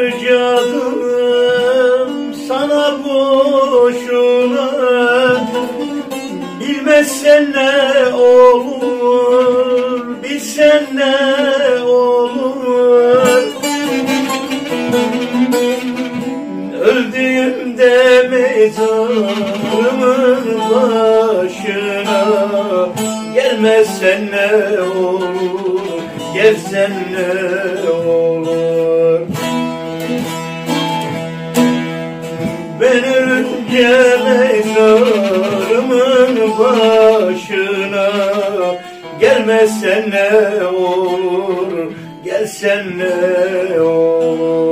harcadım sana boşuna Bilmezsen ne olur, bilsen ne olur. Öldüğümde mezarımın başına Gelmezsen ne olur, gelsen ne olur ölünce mezarımın başına. Gelmezsen ne olur, gelsen ne olur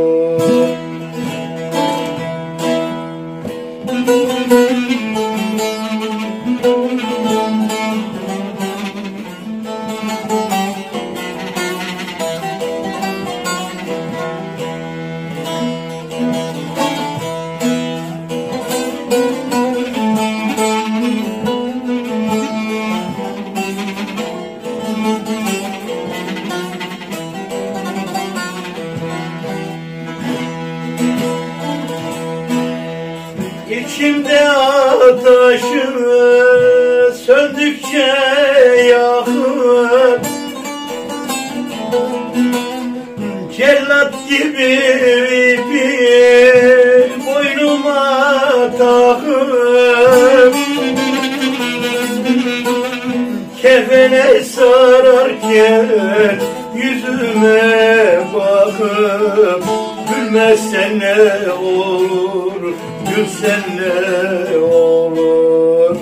İçimde ateşi söndükçe yakın. Cellat gibi ipi boynuma takıp Kefene sararken yüzüme bakıp Gülmezsen ne olur, gülsen ne olur.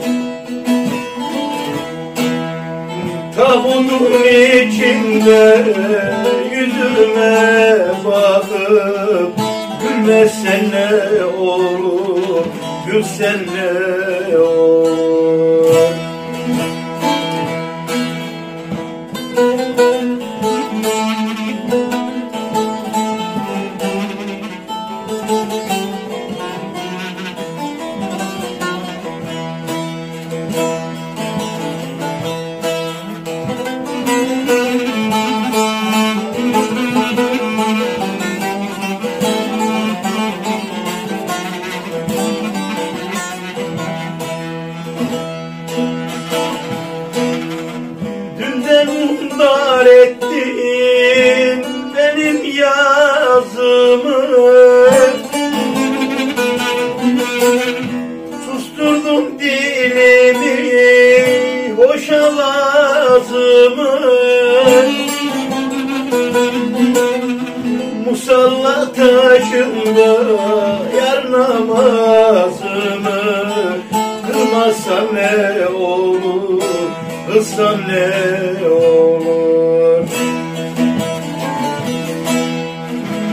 Tabutun içinde yüzüme bakıp Gülmezsen ne olur, gülsen ne olur ettin benim yazımı Susturdun dilimi boşa lazımı Musalla taşında yar namazımı. Kılmazsan ne olur, kılsan ne olur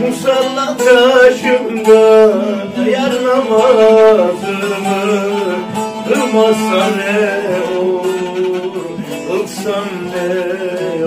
Musalla taşında yar namazımı Kılmazsan ne olur, kılsan ne